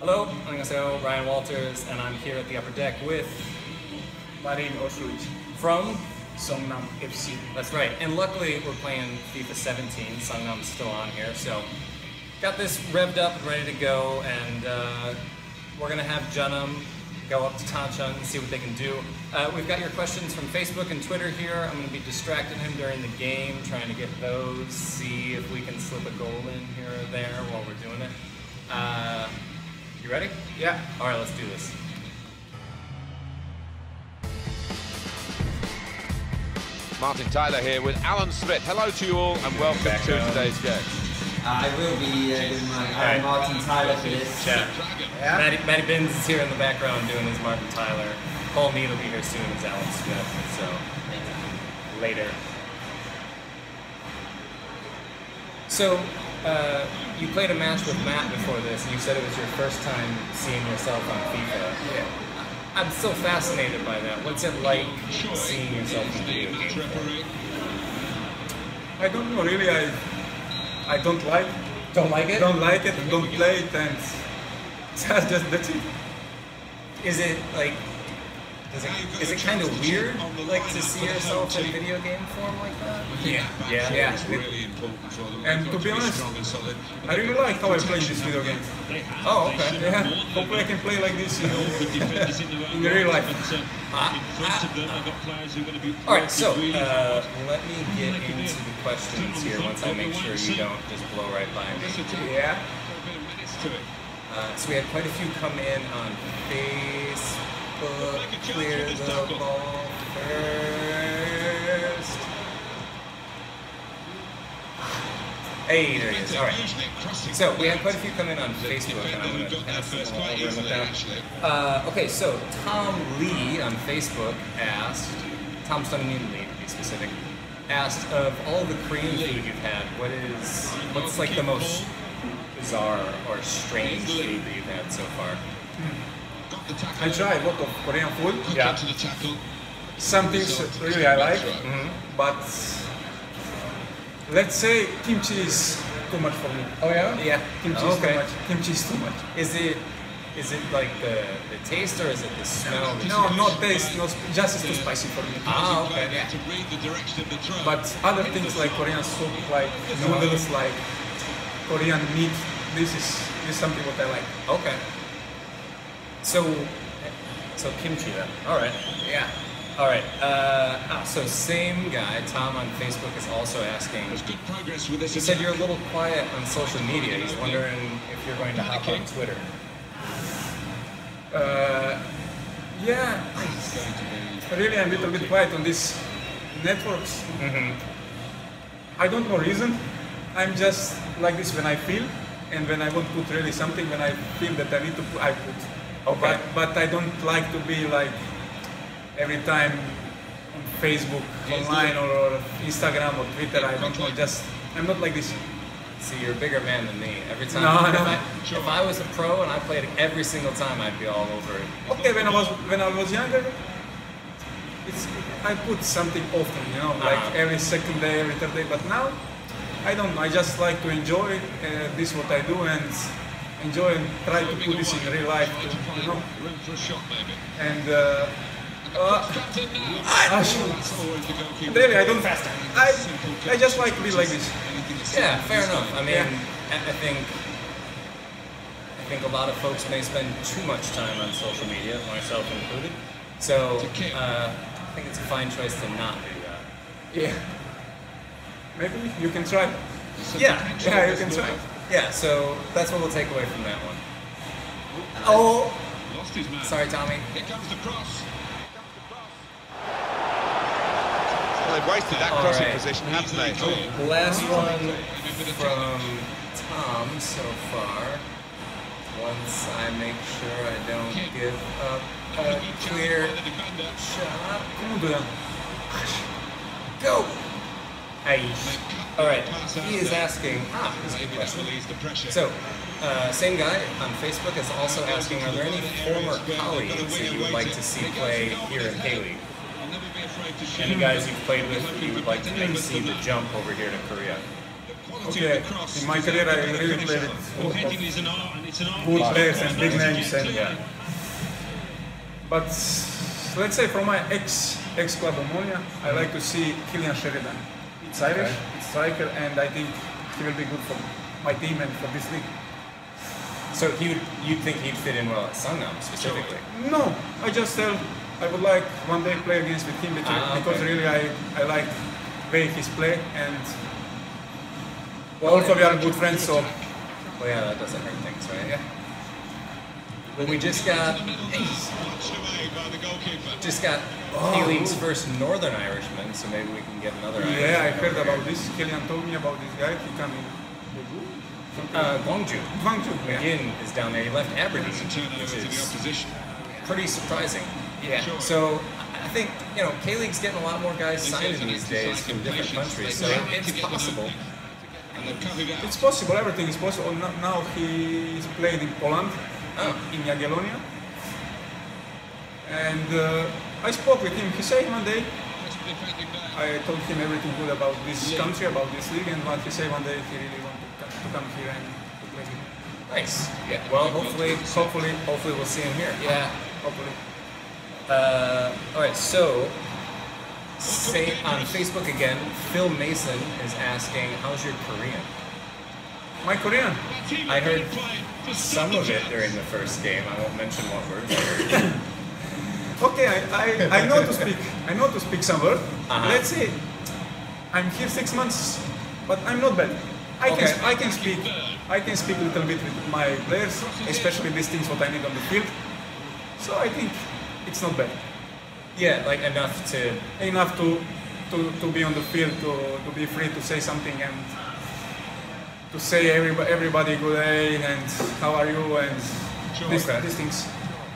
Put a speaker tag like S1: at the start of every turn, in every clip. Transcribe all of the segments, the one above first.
S1: Hello, I'm Gaseo Ryan Walters, and I'm here at the upper deck with
S2: Marin Oršulić
S1: from
S2: Seongnam FC.
S1: That's right, and luckily we're playing FIFA 17. Seongnam's still on here, so got this revved up and ready to go, and uh, we're gonna have Jeonnam go up to Tancheon and see what they can do. Uh, we've got your questions from Facebook and Twitter here. I'm gonna be distracting him during the game, trying to get those, see if we can slip a goal in here or there while we're doing it. Uh, you ready?
S2: Yeah.
S1: All right, let's do this.
S3: Martin Tyler here with Alan Smith. Hello to you all and welcome
S1: Back
S3: to
S1: on.
S3: today's game.
S4: I will be uh, doing my
S1: Alright.
S4: I'm Martin Tyler for this.
S1: Chat.
S2: Yeah.
S1: Matty, Matty Binns is here in the background doing his Martin Tyler. Paul Mead will be here soon as Alan Smith. So later. So uh, you played a match with Matt before this, and you said it was your first time seeing yourself on FIFA.
S2: Yeah.
S1: I'm so fascinated by that. What's it like seeing yourself in video games?
S2: I don't know really. I I don't like
S1: Don't like it?
S2: don't like it. Don't play it, and that's just that's it.
S1: Is it like? Is it, is it kind of weird, like to see yourself in video game form like that?
S2: Yeah.
S1: Yeah.
S2: Yeah.
S5: really important for them.
S2: And to be honest,
S5: strong and solid.
S2: I really like how I play this video game.
S1: Oh, okay.
S2: Yeah. Hopefully I can play like this in, in real life.
S1: Ah, All right, so uh, let me get into the questions here once I make sure you don't just blow right by me.
S2: Yeah.
S1: Uh, so we had quite a few come in on Facebook. Clear the ball first. Hey, there he is. All right. So we had quite a few come in on Facebook, and I'm going to pass them all over and look down. Uh, okay, so Tom Lee on Facebook asked, Tom Stunning Lee to be specific, asked of all the Korean food you've had, what is what's like the most bizarre or strange food that you've had so far?
S2: I try a lot of Korean food.
S1: Yeah.
S5: To the tackle.
S2: Some things really I like,
S1: Mm-hmm.
S2: but let's say kimchi is too much for me.
S1: Oh yeah.
S2: Yeah, kimchi
S1: Oh,
S2: is too
S1: okay.
S2: much. Kimchi is too much.
S1: Is it is it like the the taste or is it the smell? that
S2: No,
S1: you-
S2: no taste, no, just it's too spicy for me.
S1: Ah, okay.
S5: To read the direction of the throw.
S2: But other things like Korean soup, like noodles, like Korean meat, this is this is something what I like.
S1: Okay. So, so kimchi then. All right.
S2: Yeah.
S1: All right. Uh, ah, so same guy, Tom on Facebook is also asking.
S5: There's good progress with this.
S1: He said you're a little quiet on social media. He's wondering if you're going to hop on Twitter.
S2: Uh, yeah. Really, I'm a little bit quiet on these networks.
S1: Mm-hmm.
S2: I don't know reason. I'm just like this when I feel, and when I want to put really something, when I feel that I need to put, I put.
S1: Okay.
S2: But, but I don't like to be like every time on Facebook, online, or, or Instagram or Twitter. I don't know. Just I'm not like this.
S1: See, you're a bigger man than me. Every time,
S2: No,
S1: if,
S2: no.
S1: I, if I was a pro and I played every single time, I'd be all over it.
S2: Okay, when I was when I was younger, it's I put something often, you know, like
S1: Uh-huh.
S2: every second day, every third day. But now, I don't. I just like to enjoy uh, this what I do and enjoy and try to put this in real life, to, you know.
S5: For a shot, maybe.
S2: And uh, uh,
S5: Captain now.
S2: shoot.
S5: Always the goalkeeper.
S2: really, I don't. I I just like to be like this.
S1: Yeah, fair enough. I mean,
S2: Yeah.
S1: I, I think I think a lot of folks may spend too much time on social media, myself included. So uh, I think it's a fine choice to not do that.
S2: Yeah. Maybe you can try.
S1: Yeah,
S2: Yeah, you can try.
S1: yeah. So that's what we'll take away from that one. Oh,
S5: Lost his man.
S1: sorry, Tommy.
S5: Here comes the cross.
S3: Well, they've wasted that
S1: All
S3: crossing
S1: right.
S3: position, haven't they?
S1: Last one from Tom so far. Once I make sure I don't give up a clear shot. Go! Hey. All right. He is asking. Ah, this is a good question.
S5: relieves the pressure.
S1: So, uh, same guy on Facebook is also asking, are there any former colleagues that you would like to see play here in K-League? Any guys you've played with that you would like to maybe see the jump over here to Korea?
S5: quality
S2: Okay,
S5: of the cross.
S2: in my career, I really played it.
S5: Well, heading is an art, and it's an art.
S2: good players and big names and
S5: yeah.
S2: But let's say from my ex ex club Omonia, I like to see Cillian Sheridan. It's Irish, it's striker, and I think he will be good for my team and for this league.
S1: So he would, you'd think he'd fit in well at Seongnam specifically?
S2: No, I just tell I would like one day play against with him because,
S1: Ah, okay.
S2: because really I, I like way his play and
S1: Well,
S2: also we are good friends so
S1: Well, yeah, that doesn't hurt things, right? Yeah. Well, we just got
S5: Watched away by the goalkeeper.
S1: just got K-League's first Northern Irishman, so maybe we can get another.
S2: yeah I heard about
S1: here.
S2: this. Cillian told me about this guy. He come in
S1: Uh, Gwangju.
S2: Guangzhou. Yeah.
S1: McGinn is down there. He left Aberdeen,
S5: It's a turnover
S1: which
S5: to the
S1: is
S5: opposition.
S1: pretty surprising.
S2: Yeah.
S1: So I think you know K-League's getting a lot more guys signed in these days from different countries, so
S5: They
S1: it-
S5: try to
S1: it's possible.
S5: And they've cut it out.
S2: It's possible. Everything is possible. Now he is played in Poland,
S1: Oh.
S2: in Jagiellonia, and uh, I spoke with him. He said one day
S5: That's the defending there.
S2: I told him everything good about this country, about this league, and what he said one day he really want to, to come here and to play here.
S1: Nice. Yeah. Well, hopefully,
S2: Hopefully,
S1: hopefully we'll see him here.
S2: yeah, hopefully.
S1: Uh, all right, so say on Facebook again, Phil Mason is asking, "How's your Korean?"
S2: My Korean.
S1: I heard some of it during the first game. I won't mention what words.
S2: Okay, I, I, I know to speak. I know to speak some word.
S1: Uh-huh.
S2: Let's see. I'm here six months, but I'm not bad. I
S1: Okay.
S2: can I can speak. I can speak a little bit with my players, especially these things what I need on the field. So I think it's not bad.
S1: Yeah, like enough to.
S2: Enough to to, to be on the field, to, to be free to say something and to say everybody, everybody good day and how are you and these,
S1: Okay.
S2: these things.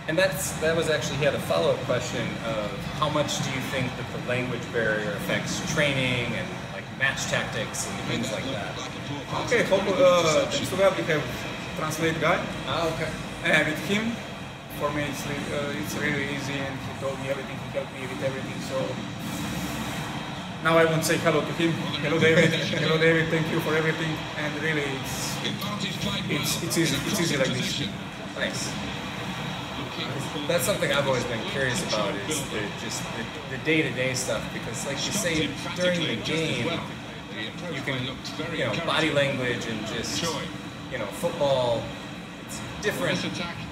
S1: And that's that was actually he had a follow up question of how much do you think that the language barrier affects training and like match tactics and things like that?
S2: Okay, hope, uh, thanks to God we have translate guy.
S1: Ah, okay.
S2: And with him, for me, it's, uh, it's really easy, and he told me everything. He helped me with everything. So now I won't say hello to him. Hello, David. hello, David. Thank you for everything. And really, it's it's it's easy. It's easy like this.
S1: Thanks. That's something I've always been curious about is the, just the, day-to-day stuff because, like you say, during the game, you can, you know, body language and just, you know, football. Different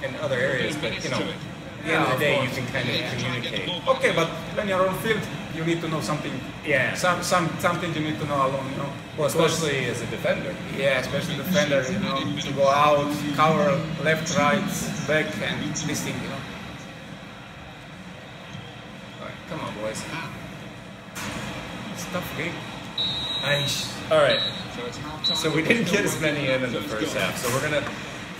S1: in other areas, but you know, at the end of the day, you can kind of communicate.
S2: Okay, but when you're on field, you need to know something.
S1: Yeah.
S2: Some some something you need to know alone. You know.
S1: Well, especially as a defender.
S2: Yeah, especially defender, you know, to go out, cover left, right, back, and this thing, you know.
S1: All right, come on, boys.
S2: It's a tough game.
S1: Nice. All right.
S5: So it's half-time.
S1: So we didn't get as many in in the first half. So we're gonna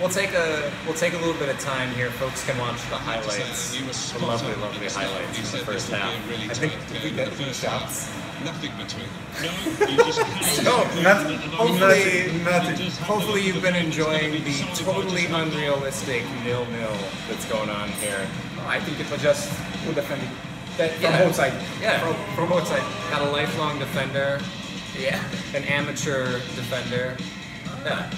S1: we'll take a we'll take a little bit of time here. Folks can watch the highlights, the lovely, lovely highlights
S5: You
S1: from the first half.
S5: really
S1: I think did we get
S5: in the first
S1: shots?
S5: Nothing between. No, you just.
S1: No,
S2: Not,
S1: Hopefully-
S2: nothing, nothing.
S1: Hopefully you've been enjoying the totally unrealistic nil-nil that's going on here.
S2: I think it was just good defending.
S1: That,
S2: From both sides.
S1: Yeah,
S2: From, from both sides.
S1: got a lifelong defender,
S2: Yeah.
S1: an amateur defender. Yeah.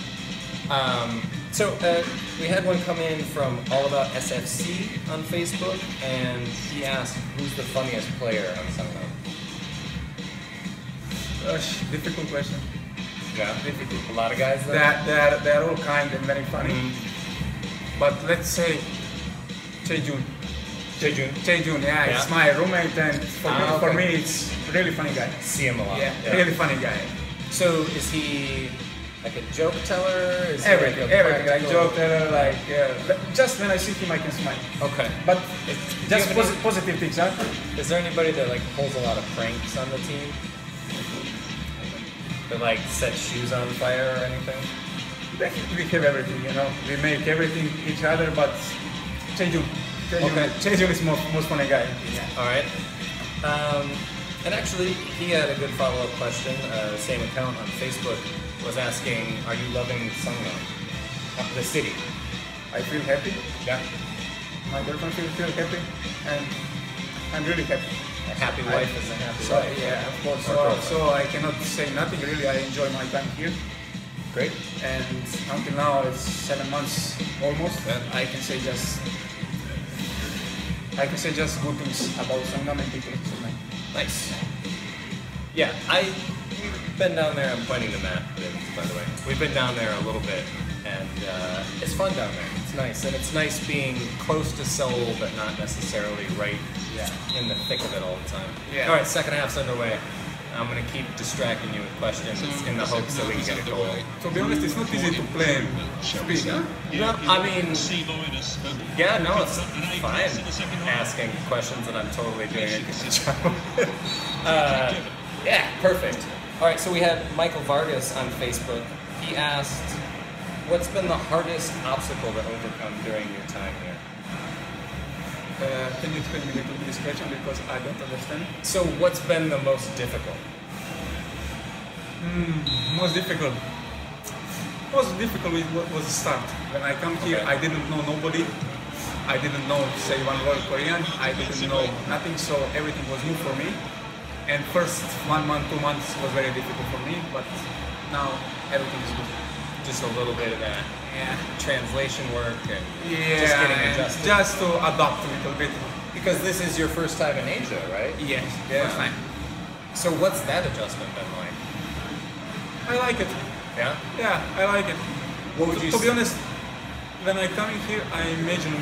S1: Um, so uh, we had one come in from All About SFC on Facebook, and he asked, "Who's the funniest player on Sunlight?"
S2: Gosh, difficult question.
S1: Yeah, difficult. a lot of guys there.
S2: They're, they're, they're all kind and very funny. But let's say Chejun.
S1: Jaejun.
S2: Chejun, yeah,
S1: Yeah.
S2: it's my roommate and for,
S1: Ah,
S2: me, for me it's really funny guy.
S1: See him a lot.
S2: Yeah, really funny guy.
S1: So is he like a joke teller? Is he like
S2: Everything,
S1: a
S2: everything. Like joke teller, like but just when I see him I can smile.
S1: Okay.
S2: But just
S1: have any-
S2: positive things, huh?
S1: Is there anybody that like pulls a lot of pranks on the team? That like set shoes on fire or anything?
S2: We have everything, you know. We make everything each other, but Chejun. Chejun,
S1: Okay.
S2: Chejun is most most funny guy. Yeah.
S1: All right. Um, and actually, he had a good follow-up question. Uh, same account on Facebook was asking, "Are you loving Sangam, uh, the city?"
S2: I feel happy.
S1: Yeah.
S2: My girlfriend feels feel happy, and I'm really happy.
S1: A happy wife is a happy
S2: So
S1: life.
S2: yeah, of course. So, so I cannot say nothing really. I enjoy my time here,
S1: Great.
S2: and until now it's seven months almost.
S1: Yeah.
S2: I can say just I can say just good things about Seongnam and people.
S1: Nice. Yeah, I been down there. I'm pointing the map, by the way. We've been down there a little bit, and uh, it's fun down there. It's nice, and it's nice being close to Seoul, but not necessarily right in the thick of it all the time.
S2: Yeah.
S1: All right, second half's underway. I'm gonna keep distracting you with questions in the hopes that we can get a goal.
S2: To be honest, it's not easy to play speed, huh?
S1: No, I mean,
S5: See behind us. but-
S1: yeah, no, it's
S5: An
S1: fine
S5: minutes in the second half.
S1: asking questions and I'm totally doing it. uh, yeah, perfect. All right, so we had Michael Vargas on Facebook. He asked, "What's been the hardest obstacle to overcome during your time here?"
S2: Uh, can you explain me a little bit this question because I don't understand?
S1: So, what's been the most difficult?
S2: Most difficult. Most difficult was, was the start. When I come here,
S1: Okay.
S2: I didn't know nobody. I didn't know, say, one word Korean. I didn't know nothing, so everything was new for me. And first one month, two months was very difficult for me, but now everything is good.
S1: Just a little bit of that
S2: Yeah.
S1: translation work and
S2: Yeah,
S1: just getting adjusted.
S2: just to adapt a little bit.
S1: because this is your first time in Asia, right?
S2: Yes,
S1: Yeah.
S2: first time.
S1: So, what's that adjustment been like?
S2: I like it.
S1: Yeah.
S2: Yeah, I like it.
S1: What would
S2: to,
S1: you
S2: to be honest, when I come in here, I imagine,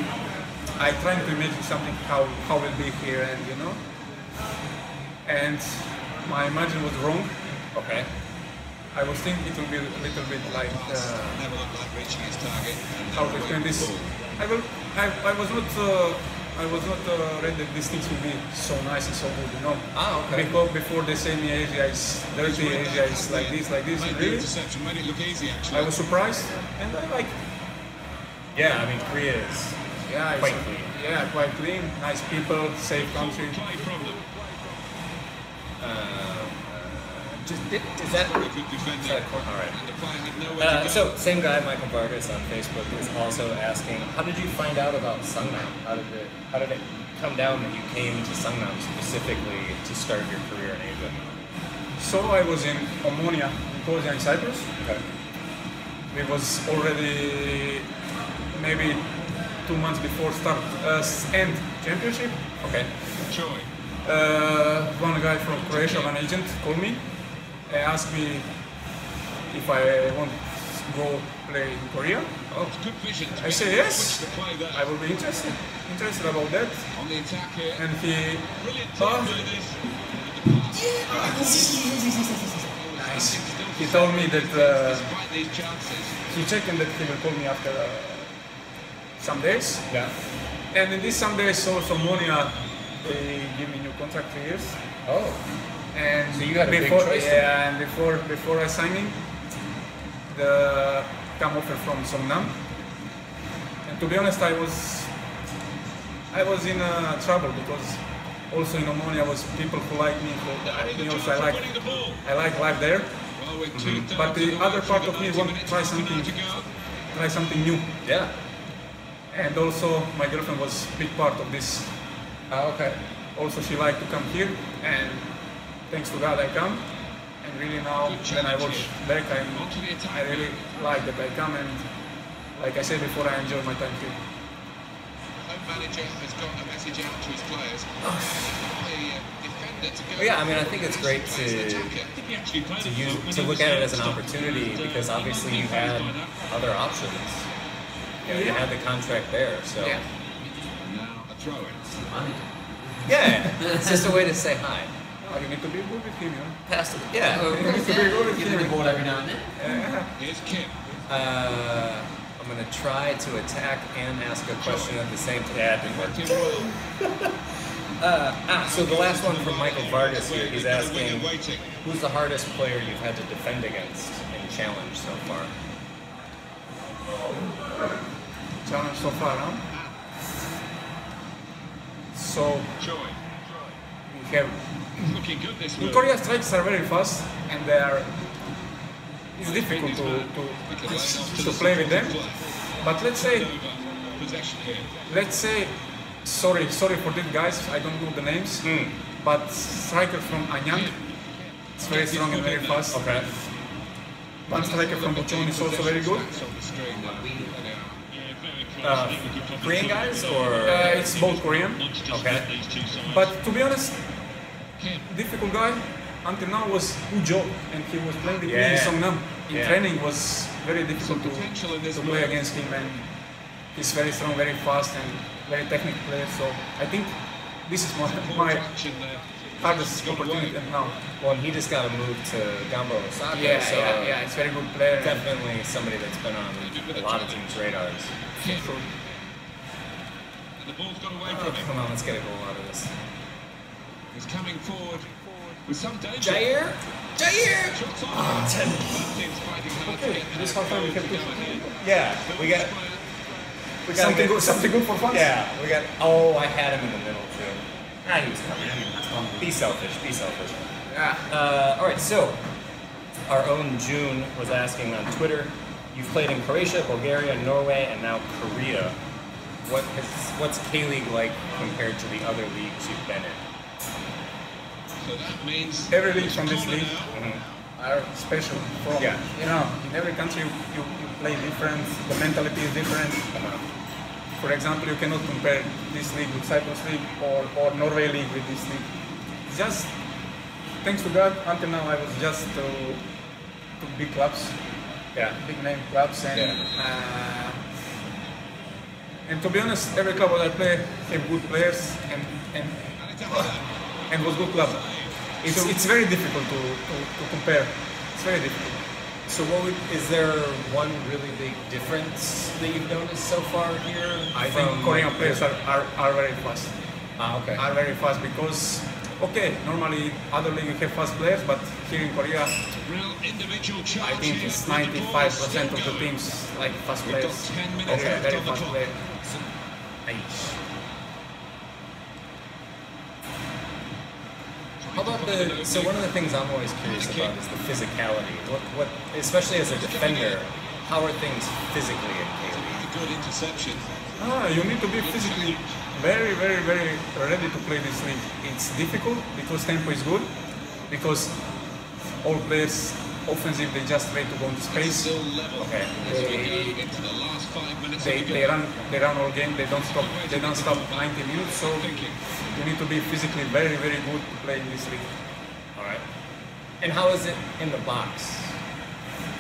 S2: I try to imagine something how how will be here, and you know, and my imagine was wrong.
S1: Okay.
S2: I was thinking it will be a little bit like uh,
S5: Never looked like reaching his target.
S2: how
S5: never
S2: to explain this. I will. I, I was not. Uh, I was not uh, ready that these things will be so nice and so good, you know.
S1: Ah, okay.
S2: Because before they say me Asia is dirty, Asia is like this, like this.
S5: Made
S2: Really,
S5: interception, made it look easy actually.
S2: I was surprised, and I like.
S1: Yeah, I mean, Korea is
S2: Yeah,
S1: Quite clean.
S2: Yeah, quite clean. Nice people, safe country.
S5: Play from them.
S1: just is that
S5: Very good defending.
S1: Is that a cor- all right.
S5: And the player had nowhere
S1: Uh, so, same guy, Michael Vargas on Facebook, is also asking, how did you find out about Seongnam? How did it, how did it come down that you came to Seongnam specifically to start your career in Asia?
S2: So I was in Omonia, Nicosia in Cyprus.
S1: Okay.
S2: It was already maybe two months before start uh, end championship.
S1: Okay.
S5: Choi.
S2: Uh, one guy from Croatia, an agent, called me and asked me if I want to go play in Korea.
S5: Oh, good vision.
S2: I
S5: be
S2: say yes.
S5: switch the play there.
S2: I will be interested, interested about that.
S5: On the attack here.
S2: And he
S5: Brilliant
S2: Oh.
S5: time by this.
S2: Nice. He told me that uh,
S5: Despite these chances.
S2: he checked and that he will call me after uh, some days.
S1: Yeah.
S2: And in these some days also Monia, they give me new contract three years.
S1: Oh.
S2: And
S1: So you had a big
S2: before,
S1: choice
S2: Yeah, and before before I signing, the come offer from Seongnam. And to be honest, I was I was in uh, trouble because also in Omonia was people who like me. Who, me also I like
S5: Winning the ball.
S2: I like life there.
S5: Well,
S2: Mm-hmm. But the other part of me want to try something, try something new.
S1: Yeah.
S2: And also my girlfriend was big part of this.
S1: Oh, okay.
S2: Also she liked to come here and thanks to God I come. And really now when I watch back I'm,
S5: Onto
S2: I really like that I come and like I said before I enjoy my time here.
S5: Home manager has got a message out to his players.
S2: Oh.
S5: The uh, defender to go.
S1: Well, yeah, I mean, I think it's great to-
S5: attacker.
S6: He actually played
S1: To
S6: it
S1: use to look at it as an opportunity
S6: uh,
S1: because obviously you
S6: being
S1: had
S6: phased by that.
S1: other options. You, know, you had the contract there, so
S2: Yeah.
S1: Yeah, it's just a way to say hi.
S2: Oh, you need to be good with him, you.
S1: Pass it. Yeah.
S2: You need to be good with
S4: Give him the ball every now and then.
S2: Yeah.
S5: Here's Kim.
S1: Uh, I'm gonna try to attack and ask a question at the same time. Yeah, it didn't work. Uh, ah, so the last one from Michael Vargas here. He's asking, who's the hardest player you've had to defend against in challenge so far?
S2: Challenge so far, huh? So we have
S5: Looking good this
S2: In. Korea, strikes are very fast, and they are. It's difficult to, to, to, play with them. But let's say, let's say, sorry, sorry for these guys. I don't know the names. but striker from Anyang. It's very strong and very fast.
S1: Okay.
S2: One striker from Bucheon is also very good.
S1: Uh, Korean guys or?
S2: Uh, it's both Korean.
S1: okay.
S2: But to be honest, difficult guy until now was Ui-jo, and he was playing between
S1: Yeah.
S2: Seongnam. In
S1: Yeah.
S2: training was very difficult to,
S5: potential in this
S2: to play against him, and he's very strong, very fast, and very technical player. So I think this is my, my hardest opportunity now.
S1: Well, he just got to move to Gamba Osaka.
S2: Yeah,
S1: so
S2: yeah, yeah. It's very good player.
S1: Definitely somebody that's been on a lot of teams' radars.
S2: So,
S5: The ball's got away
S1: Oh,
S5: from him.
S1: come on, let's get a goal out of this.
S5: He's coming forward with some danger.
S1: Jair! Jair!
S5: Shots on. Teams fighting
S2: okay,
S5: get that
S2: this half time we have to
S1: Yeah, we got. We got
S2: something good, something good for fun.
S1: Yeah, we got. Oh, I had him in the middle too. Ah, he was coming. Be selfish. Be selfish.
S2: Yeah.
S1: Uh, all right, so our own June was asking on Twitter. You've played in Croatia, Bulgaria, Norway, and now Korea. What has, what's K League like compared to the other leagues you've been in?
S5: So that means
S2: Every league from this
S5: corner
S2: league
S5: now.
S2: are special. From,
S1: Yeah.
S2: You know, in every country you, you, you play different. The mentality is different. For example, you cannot compare this league with Cyprus league or, or Norway league with this league. Just thanks to God, until now I was just to, to big clubs,
S1: Yeah.
S2: big name clubs, and
S1: Yeah.
S2: uh, and to be honest, every club that I play have good players and and and was good club. It's, it's very difficult to, to, to compare. It's very difficult.
S1: So, what would, is there one really big difference that you've noticed so far here?
S2: I think
S1: from-
S2: Korean players are, are, are very fast.
S1: Ah, okay.
S2: Are very fast because okay, normally other league you have fast players, but here in Korea
S5: individual
S2: I think it's 95% of the teams like fast players. Okay, very fast
S5: clock.
S2: player.
S1: Aish. How about the? So one of the things I'm always curious about is the physicality. What, what, especially as a defender, how are things physically in K League?
S5: A good interception.
S2: Ah, you need to be physically very, very, very ready to play this league. It's difficult because tempo is good, because all players offensive they just try to go into space.
S1: Okay.
S5: As we go into the last five minutes
S2: They, they run they run all game. They don't stop. They don't stop 90 minutes. So you need to be physically very, very good to play in this league.
S1: All right. And how is it in the box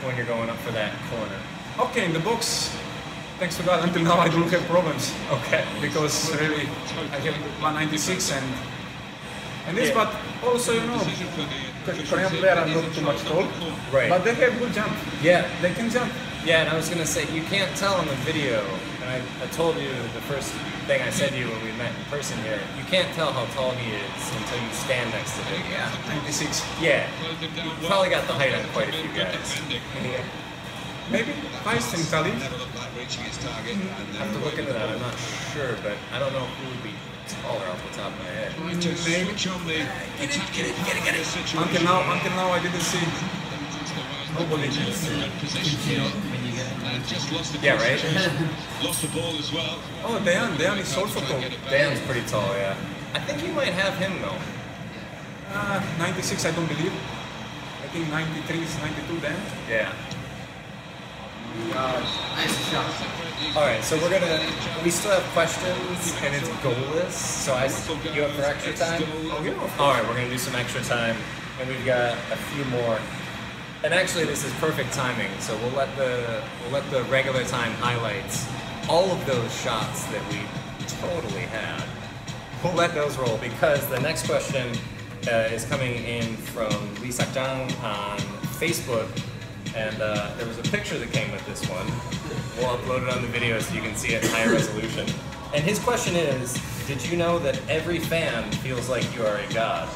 S1: when you're going up for that corner?
S2: Okay, in the box, thanks to God, until now I don't have problems.
S1: Okay.
S2: Because really, I have 196 and and this,
S1: Yeah.
S2: but also you know,
S5: Decision for the-
S2: K- Korean players are not too much tall,
S1: Right.
S2: but they have good jump.
S1: Yeah.
S2: They can jump.
S1: Yeah, and I was gonna say you can't tell on the video. And I, I told you the first thing I said to you when we met in person here. You can't tell how tall he is until you stand next to him.
S2: Yeah, 96.
S1: Yeah.
S5: Closed him down
S1: You probably got the height on quite a few guys.
S5: defending.
S2: Maybe Heist and Khalid.
S5: Never looked like reaching his target. Mm-hmm.
S1: I have to look into that. I'm not sure, but I don't know who would be taller off the top of my head.
S5: Trying to
S2: Maybe.
S5: switch on the attacking part of the situation.
S2: Until now, until now I didn't see
S5: It's the
S2: nobody.
S5: in good just
S1: Yeah, right?
S5: Lost the ball as well.
S2: Oh, Dejan, Dejan is also tall.
S5: Get it back.
S1: Dan's pretty tall, yeah. I think you might have him though.
S2: Uh, 96, I don't believe. I think 93 is 92 then.
S1: Yeah.
S4: Nice shot.
S1: All right, so we're gonna. We still have questions, and it's goalless. So I. You up for extra time? All right, we're gonna do some extra time, and we've got a few more. And actually, this is perfect timing. So we'll let the we'll let the regular time highlights all of those shots that we totally had. We'll let those roll because the next question uh, is coming in from Lisa Zhang on Facebook, and uh, there was a picture that came with this one. We'll upload it on the video so you can see it in high resolution. And his question is, did you know that every fan feels like you are a god?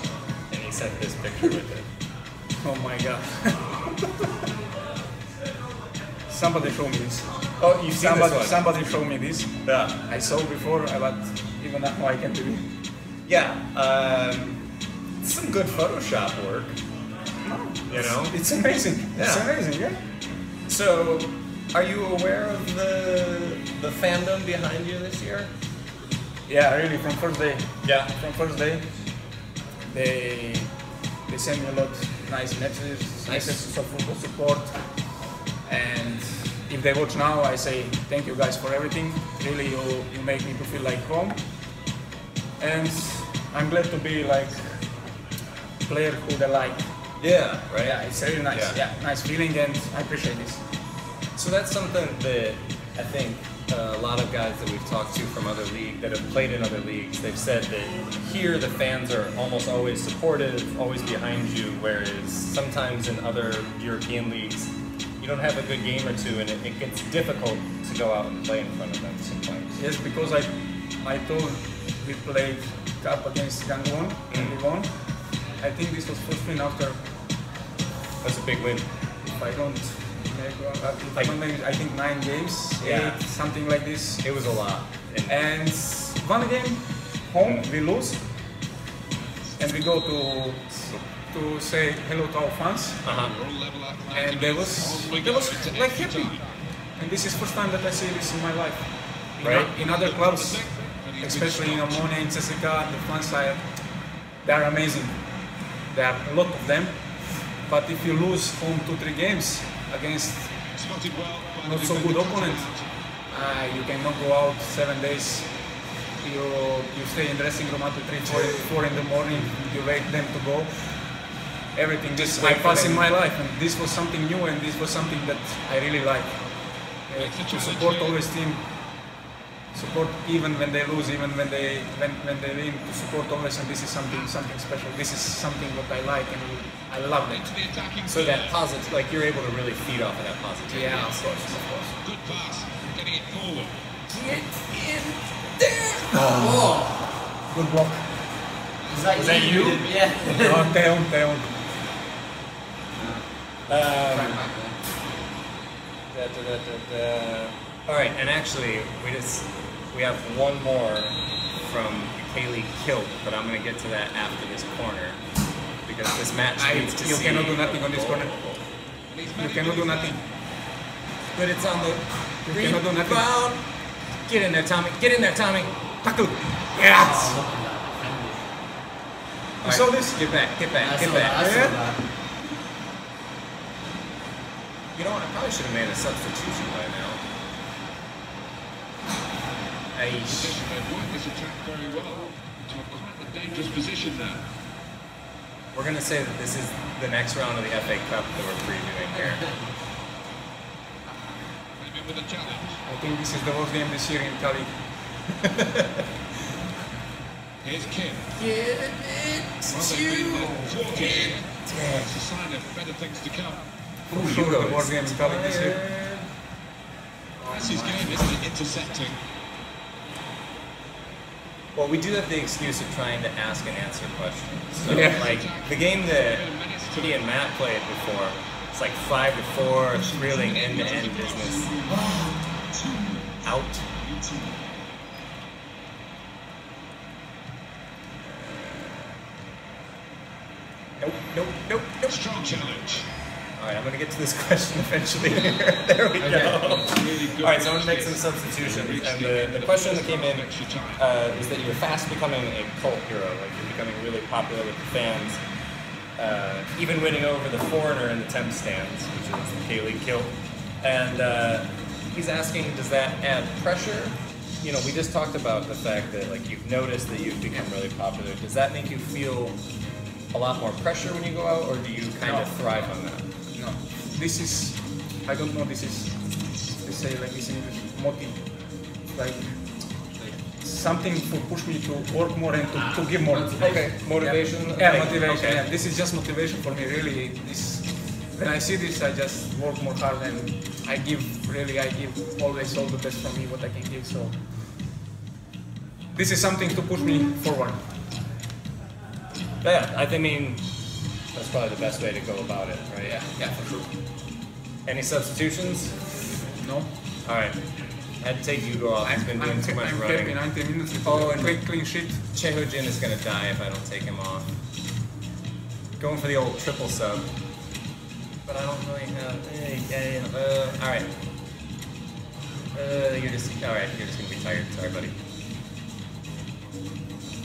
S1: And he sent this picture with it.
S2: Oh my god. Somebody show me this.
S1: Oh, you've seen
S2: Somebody,
S1: this one?
S2: somebody show me this.
S1: Yeah.
S2: I saw before, but even now I can't believe.
S1: Yeah. Um, some good Photoshop work. You know?
S2: It's amazing. It's
S1: Yeah.
S2: amazing, yeah.
S1: So, are you aware of the the fandom behind you this year?
S2: Yeah, really, from first day.
S1: Yeah.
S2: From first day. They they send me a lot nice messages,
S1: Nice.
S2: messages of football support, and if they watch now, I say thank you guys for everything. Really, you you make me to feel like home, and I'm glad to be like player who they like.
S1: Yeah, right.
S2: Yeah, it's really nice.
S1: Yeah.
S2: Yeah, nice feeling, and I appreciate this.
S1: So that's something that I think uh, a lot of guys that we've talked to from other leagues that have played in other leagues, they've said that here the fans are almost always supportive, always behind you, whereas sometimes in other European leagues, you don't have a good game or two, and it, it gets difficult to go out and play in front of them sometimes.
S2: Yes, because I I told we played cup against Gangwon and we won. I think this was first win after
S1: That's a big win.
S2: if I don't uh, I don't make I think nine games,
S1: Yeah.
S2: eight, something like this.
S1: It was a lot. And,
S2: And one game home we lose, and we go to to say hello to our fans,
S1: uh-huh.
S5: All level up.
S2: and there was there was like happy. And this is first time that I see this in my life. In,
S1: Right.
S2: in other clubs, especially in Omonia, in CSKA, the fans are they are amazing. There are a lot of them. But if you lose home two three games against
S5: Spotted well. by
S2: not so good opponent, uh, you cannot go out seven days. You you stay in dressing room until three four, four in the morning. You wait them to go. Everything this I pass in my life, and this was something new, and this was something that I really like. Uh, to support always team, support even when they lose, even when they when, when they win. To support always, and this is something something special. This is something what I like, and I love it.
S1: So that positive, like you're able to really feed off of that positivity.
S2: Yeah, of course, of course.
S5: Good pass. Getting it forward. Get in there. Oh.
S2: Good block.
S4: Is that,
S1: Was that you?
S4: Yeah.
S2: oh, Teon, Teon.
S1: Um, Da, da, da, da, da. All right, and actually, we just we have one more from Kaylee Kilt, but I'm gonna get to that after this corner because this match
S2: I-
S1: needs to
S2: you
S1: see.
S2: cannot do nothing on this corner. You cannot do nothing.
S1: But it's on the
S2: You cannot do nothing.
S1: rebound. Get in there, Tommy. Get in there, Tommy.
S2: Tackle. Yes.
S1: All
S2: saw this?
S1: Get back. Get back.
S4: I
S1: get back.
S4: that. I saw
S2: Yeah.
S4: that.
S1: You know what? I probably should have made a substitution by now. Aish.
S5: Position. They've worked this attack very well. To a quite a dangerous position.
S1: We're gonna say that this is the next round of the FA Cup that we're previewing here.
S5: Maybe with a challenge.
S2: I think this is the worst game this year in Cali.
S5: Here's Kim.
S1: Get
S5: Well, they've been uh, talking. It's a sign of better things to come.
S2: For sure, the worst game in Cali this year.
S5: That's his game, isn't it? Intercepting.
S1: Well, we do have the excuse of trying to ask and answer questions. So,
S2: Yeah.
S1: like the game that he and Matt played before, it's like five to four, thrilling end-to-end business. Out. Nope, nope, nope, nope.
S5: Strong challenge.
S1: Right, I'm gonna get to this question eventually. there we go. All right, so I'm gonna make some substitutions, and the, the question that came in uh, is that you're fast becoming a cult hero, like you're becoming really popular with the fans, uh, even winning over the foreigner in the temp stands, which is Kaylee Kilt. And uh, he's asking, does that add pressure? You know, we just talked about the fact that like you've noticed that you've become really popular. Does that make you feel a lot more pressure when you go out, or do you kind
S2: No.
S1: of thrive on that?
S2: This is. I don't know. This is. They say like this in English. Motive. Like something to push me to work more and to, to give more.
S1: Okay, motivation.
S2: Yeah,
S1: like-
S2: motivation.
S1: okay.
S2: Yeah, this is just motivation for me. Really, this. When I see this, I just work more hard and I give. Really, I give always all the best from me what I can give. So this is something to push me forward.
S1: Yeah, I I mean that's probably the best way to go about it, right?
S2: Yeah, yeah, for sure.
S1: Any substitutions?
S2: No,
S1: All right. I had to take Hugo off. He's been doing
S2: I'm,
S1: too much
S2: I'm
S1: running.
S2: carrying 90 minutes with
S1: Oh,
S2: a
S1: and-
S2: clean, clean sheet.
S1: Chehojin is gonna die if I don't take him off. Going for the old triple sub. But I don't really have. yeah, yeah, Uh, all right. Uh, you're just all right. You're just gonna be tired. Sorry, buddy.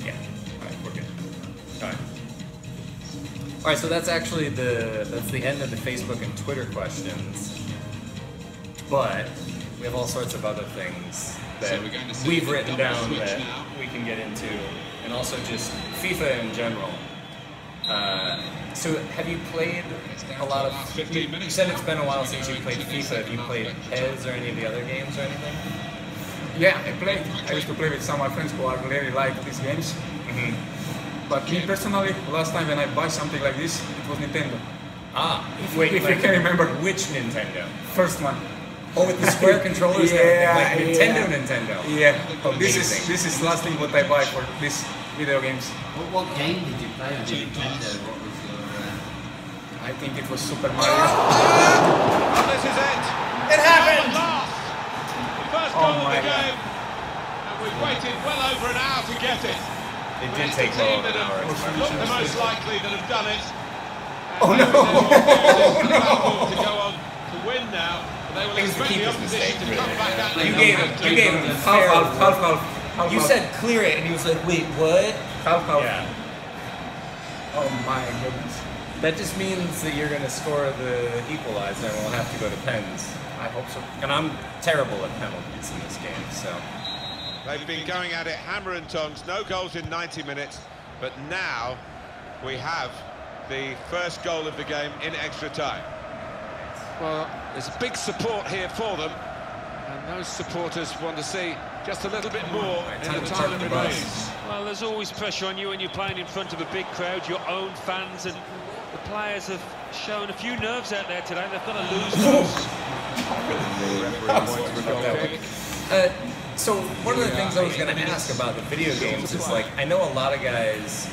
S1: Yeah. All right, we're good. All right. All right, so that's actually the that's the end of the Facebook and Twitter questions. But we have all sorts of other things that
S5: So we're going to see
S1: we've written down that
S5: now.
S1: we can get into, and also just FIFA in general. Uh, so have you played a lot of?
S5: Last 15
S1: You said it's been a while since you played FIFA. Have you played
S5: half.
S1: PES or any of the other games or anything?
S2: Yeah, I played. I used to play with some of my friends who are really like these games. But me personally, last time when I buy something like this, it was Nintendo.
S1: Ah,
S2: If-
S1: wait,
S2: if you can remember.
S1: which Nintendo?
S2: First one.
S1: Oh, with the square controllers,
S2: Yeah,
S1: everything, like Nintendo,
S2: yeah.
S1: Nintendo.
S2: Yeah, oh, this is
S1: Amazing.
S2: this is last thing what I buy for this video games.
S4: What, what game did you play on the Nintendo? What was your... Uh,
S2: I think it was Super Mario.
S3: And this is it.
S1: It happened.
S5: Last, the first
S2: Oh
S5: goal of
S2: my
S5: the
S2: God.
S5: game, and we've waited well over an hour to get it.
S1: It
S5: But
S1: did
S5: it's
S1: take
S5: the
S1: well
S5: team
S1: over
S5: that
S1: an hour.
S5: have looked the most likely that have done it.
S1: Oh no!
S5: Oh, to go on to win now. They will
S1: It was the keeper's mistake, really.
S5: come
S1: You gave him, you gave him
S2: Half, half, half, half, half.
S1: You said clear it, and he was like, "Wait, what?"
S2: half, half.
S1: Yeah.
S2: Oh my goodness.
S1: That just means that you're going to score the equalizer, and we'll have to go to pens.
S2: I hope so.
S1: And I'm terrible at penalties in this game, so
S3: They've been going at it hammer and tongs, no goals in 90 minutes, but now we have the first goal of the game in extra time. Well, there's a big support here for them, and those supporters want to see just a little bit more in the time that remains.
S6: Well, there's always pressure on you when you're playing in front of a big crowd, your own fans, and the players have shown a few nerves out there today. They've got to lose.
S1: Uh, so one of the things I was going to ask about the video games is like I know a lot of guys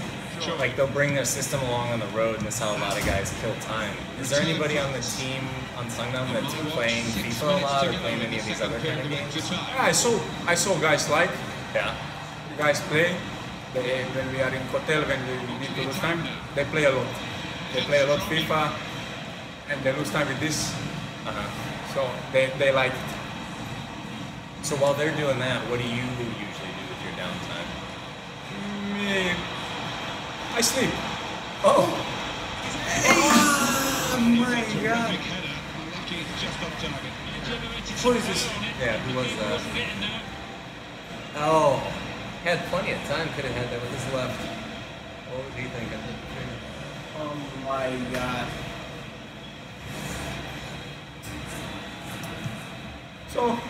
S1: like they'll bring their system along on the road, and that's how a lot of guys kill time. Is there anybody on the team on Seongnam that's playing FIFA a lot or playing any of these other kind of games?
S2: Yeah, I saw I saw guys like
S1: Yeah.
S2: guys play. They, when we are in hotel, when we need to lose time, they play a lot. They play a lot FIFA, and they lose time with this.
S1: Uh-huh.
S2: So they, they like it.
S1: So while they're doing that, what do you usually do with your downtime?
S2: Me, I sleep.
S1: Oh,
S2: Oh my god!
S5: Big header, unlucky, just off target.
S2: What is this?
S1: yeah. Who was that? Oh, had plenty of time. Could have had that with his left. What was he thinking?
S2: Oh my god. So,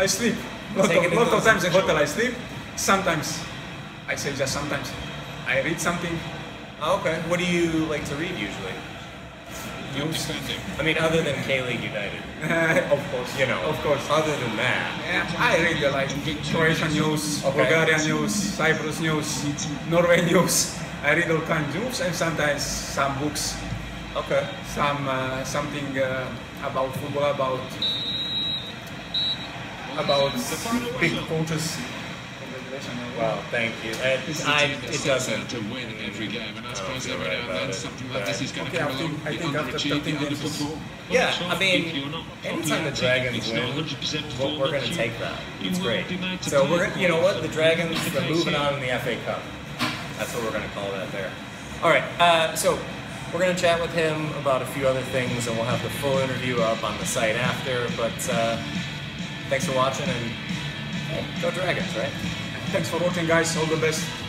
S2: I sleep. Lot of, lot of times in hotel I sleep. Sometimes, I say just sometimes, I read something,
S1: Oh, okay. What do you like to read usually?
S2: news.
S5: Defending.
S1: I mean, other than K-League United,
S2: of course,
S1: you know.
S2: Of course.
S1: Other than that,
S2: Yeah, I read like Croatian news,
S1: Okay.
S2: Bulgarian news, Cyprus news, Norway news. I read all kinds of news and sometimes some books,
S1: okay.
S2: some uh, something uh, about football, about about big coaches.
S1: Well, thank you. And
S5: This is a
S1: I,
S5: team that
S1: it
S5: sets
S1: doesn't.
S5: out to win every game, and I
S1: I
S5: suppose every now and then something
S1: but-
S5: like this is going to
S2: Okay, I
S5: come
S2: think-
S5: along.
S2: I think after
S5: underachieved,
S2: 13
S5: the
S2: games is-
S5: underperformed.
S1: Yeah, I mean, anytime the Dragons win, we're, we're going to take that. It's great. So we're, gonna- you know what? The Dragons are moving on in the FA Cup. That's what we're going to call that there. All right. Uh, so we're going to chat with him about a few other things, and we'll have the full interview up on the site after. But uh, thanks for watching, and hey, go Dragons, right?
S2: Thanks for watching, guys. All the best.